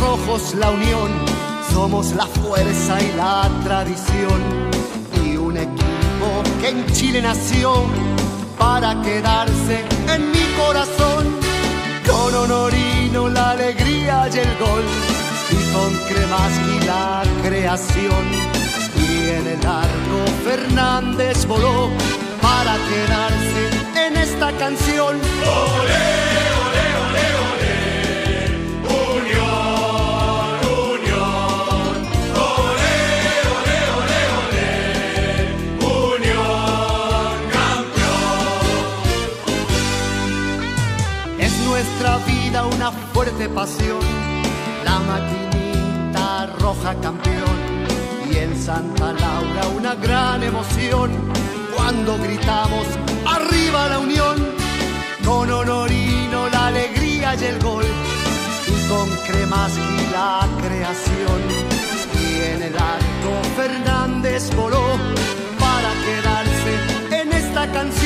rojos la unión, somos la fuerza y la tradición. Y un equipo que en Chile nació para quedarse en mi corazón. Con honorino la alegría y el gol, y con Cremaski la creación. Y en el arco Fernández voló para quedarse en esta canción. nuestra vida una fuerte pasión. La maquinita roja campeón y en Santa Laura una gran emoción cuando gritamos arriba la unión. Con honorino la alegría y el gol y con cremas y la creación. Y en el alto Fernández voló para quedarse en esta canción.